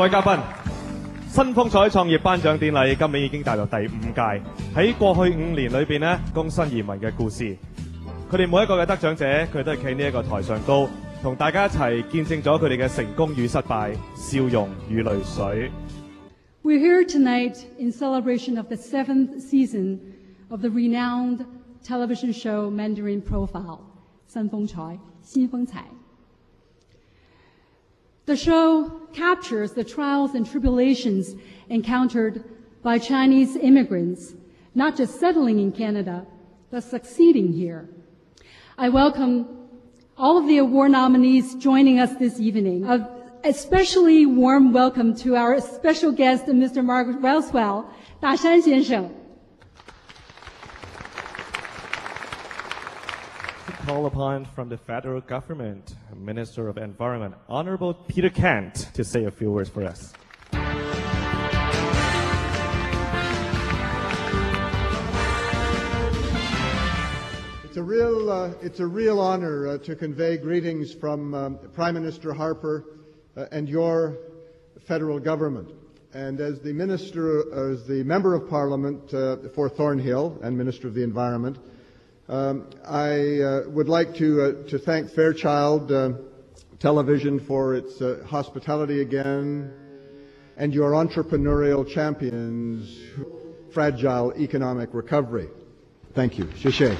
各位嘉賓，新風采創業頒獎典禮今年已經踏入第五屆。喺過去五年裏邊呢，工新移民嘅故事，佢哋每一個嘅得獎者，佢都係企呢一個台上高，同大家一齊見證咗佢哋嘅成功與失敗、笑容與淚水。We're here tonight in celebration of the seventh season of the renowned television show Mandarin Profile, 新风采,新风采. The show captures the trials and tribulations encountered by Chinese immigrants, not just settling in Canada, but succeeding here. I welcome all of the award nominees joining us this evening. A especially warm welcome to our special guest, Mr. Mark Rousewell, Da Shan Call upon from the federal government Minister of Environment, Honorable Peter Kent, to say a few words for us. It's a real, uh, it's a real honor uh, to convey greetings from um, Prime Minister Harper uh, and your federal government. And as the minister, as the member of Parliament uh, for Thornhill and Minister of the Environment, um, I uh, would like to uh, to thank Fairchild uh, Television for its uh, hospitality again, and your entrepreneurial champions, fragile economic recovery. Thank you. 谢谢。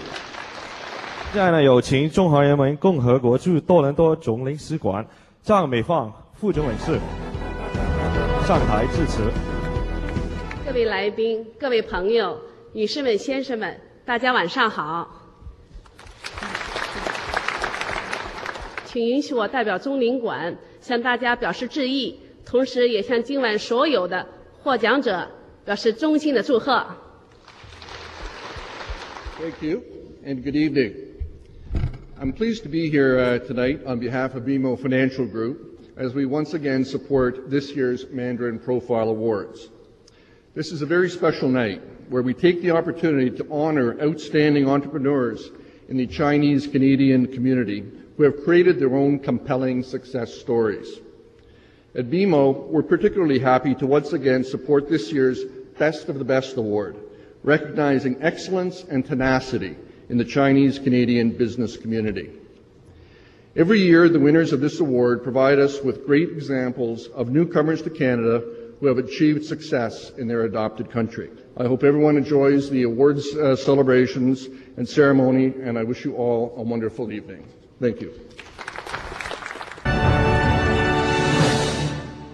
现在呢，有请中华人民共和国驻多伦多总领事馆张美芳副总领事上台致辞。各位来宾、各位朋友、女士们、先生们，大家晚上好。 请允许我代表中领馆向大家表示致意，同时也向今晚所有的获奖者表示衷心的祝贺。 Thank you, and good evening. I'm pleased to be here uh, tonight on behalf of BMO Financial Group as we once again support this year's Mandarin Profile Awards. This is a very special night where we take the opportunity to honor outstanding entrepreneurs in the Chinese Canadian community who have created their own compelling success stories. At BMO, we're particularly happy to once again support this year's Best of the Best Award, recognizing excellence and tenacity in the Chinese Canadian business community. Every year, the winners of this award provide us with great examples of newcomers to Canada who have achieved success in their adopted country. I hope everyone enjoys the awards uh, celebrations and ceremony, and I wish you all a wonderful evening. Thank you.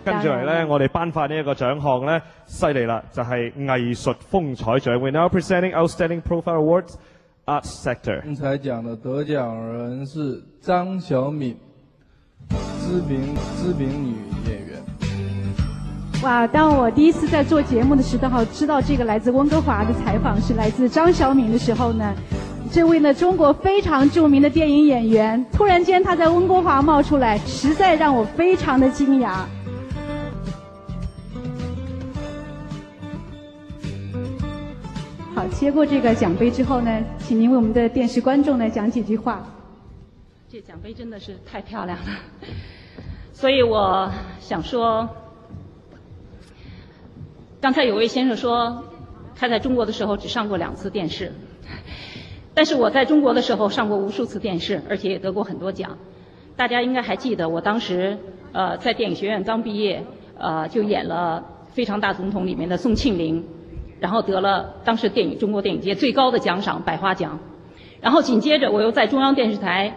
跟住嚟咧，我哋頒發呢一個獎項咧，犀利啦，就係藝術風采獎。We now presenting outstanding profile awards arts sector。风采奖的得奖人是张小敏，知名知名女演员。哇！当我第一次在做节目的时候，知道这个来自温哥华的采访是来自张小敏的时候呢，这位呢中国非常著名的电影演员，突然间他在温哥华冒出来，实在让我非常的惊讶。好，接过这个奖杯之后呢，请您为我们的电视观众呢讲几句话。这奖杯真的是太漂亮了，所以我想说，刚才有位先生说，他在中国的时候只上过两次电视，但是我在中国的时候上过无数次电视，而且也得过很多奖。大家应该还记得，我当时呃在电影学院刚毕业，呃就演了《非常大总统》里面的宋庆龄，然后得了当时电影中国电影界最高的奖赏百花奖。然后紧接着我又在中央电视台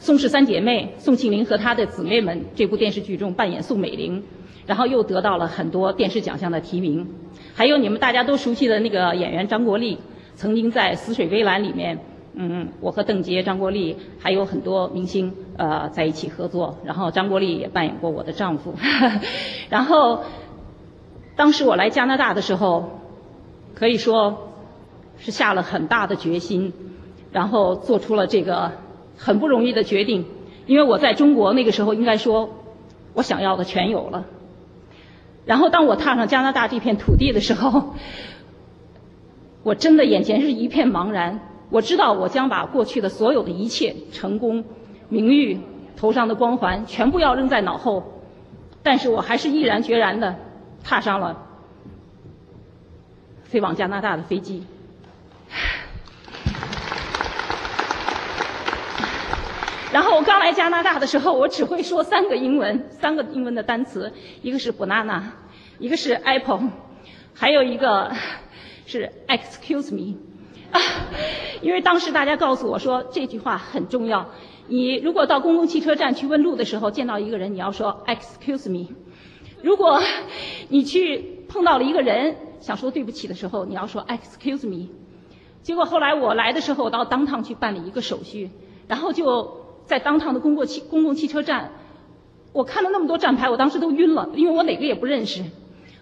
《宋氏三姐妹》宋庆龄和她的姊妹们这部电视剧中扮演宋美龄，然后又得到了很多电视奖项的提名。还有你们大家都熟悉的那个演员张国立，曾经在《死水微澜》里面，嗯，我和邓婕、张国立还有很多明星呃在一起合作，然后张国立也扮演过我的丈夫。然后当时我来加拿大的时候，可以说是下了很大的决心，然后做出了这个很不容易的决定，因为我在中国那个时候应该说，我想要的全有了。然后当我踏上加拿大这片土地的时候，我真的眼前是一片茫然。我知道我将把过去的所有的一切成功、名誉、头上的光环全部要扔在脑后，但是我还是毅然决然的踏上了飞往加拿大的飞机。然后我刚来加拿大的时候，我只会说三个英文，三个英文的单词，一个是 banana，一个是 apple，还有一个是 excuse me。啊，因为当时大家告诉我说这句话很重要，你如果到公共汽车站去问路的时候见到一个人，你要说 excuse me。如果你去碰到了一个人想说对不起的时候，你要说 excuse me。结果后来我来的时候，我到当趟去办理一个手续，然后就在当趟的公共汽公共汽车站，我看了那么多站牌，我当时都晕了，因为我哪个也不认识。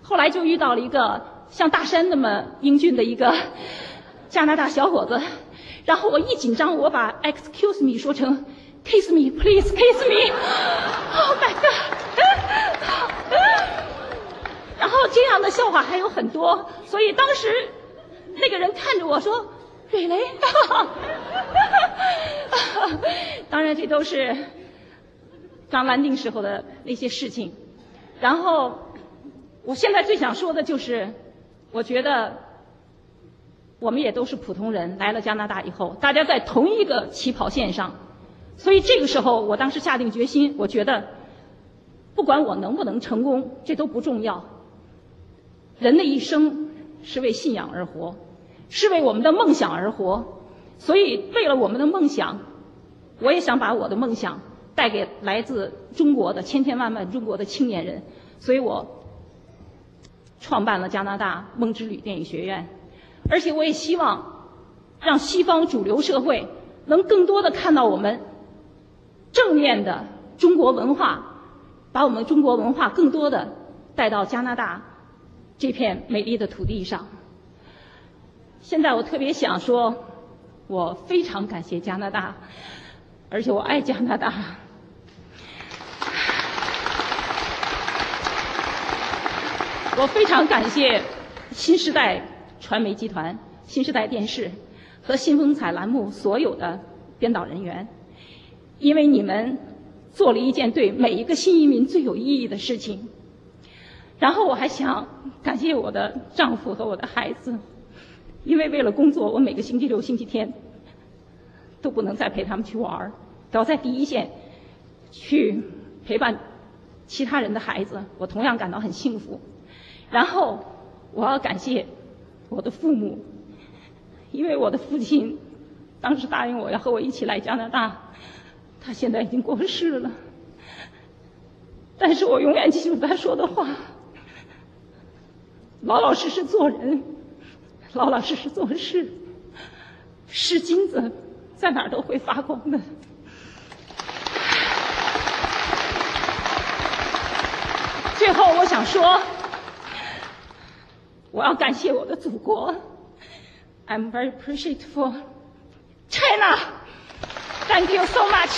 后来就遇到了一个像大山那么英俊的一个加拿大小伙子，然后我一紧张，我把 excuse me 说成 kiss me please kiss me。Oh my god！然后这样的笑话还有很多，所以当时那个人看着我说：“瑞雷。”当然，这都是刚 landing 定时候的那些事情。然后，我现在最想说的就是，我觉得我们也都是普通人，来了加拿大以后，大家在同一个起跑线上。所以这个时候，我当时下定决心，我觉得不管我能不能成功，这都不重要。人的一生是为信仰而活，是为我们的梦想而活。所以，为了我们的梦想，我也想把我的梦想带给来自中国的千千万万中国的青年人。所以我创办了加拿大梦之旅电影学院，而且我也希望让西方主流社会能更多的看到我们正面的中国文化，把我们中国文化更多的带到加拿大这片美丽的土地上。现在我特别想说，我非常感谢加拿大，而且我爱加拿大。我非常感谢新时代传媒集团、新时代电视和新风采栏目所有的编导人员，因为你们做了一件对每一个新移民最有意义的事情。然后我还想感谢我的丈夫和我的孩子，因为为了工作，我每个星期六、星期天都不能再陪他们去玩儿，都要在第一线去陪伴其他人的孩子，我同样感到很幸福。然后我要感谢我的父母，因为我的父亲当时答应我要和我一起来加拿大，他现在已经过世了，但是我永远记住他说的话：老老实实做人，老老实实做事，是金子在哪儿都会发光的。最后，我想说。我要感谢我的祖国，I'm very appreciative for China. Thank you so much.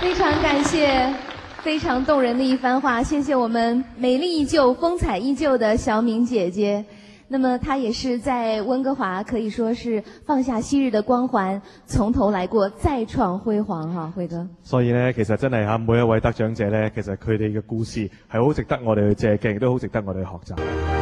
非常感谢，非常动人的一番话，谢谢我们美丽依旧、风采依旧的小敏姐姐。那么他也是在温哥华可以说是放下昔日的光环，从头来过，再创辉煌哈，辉哥。所以呢，其实真系哈每一位得奖者呢，其实佢哋嘅故事系好值得我哋去借鏡，亦都好值得我哋去学习。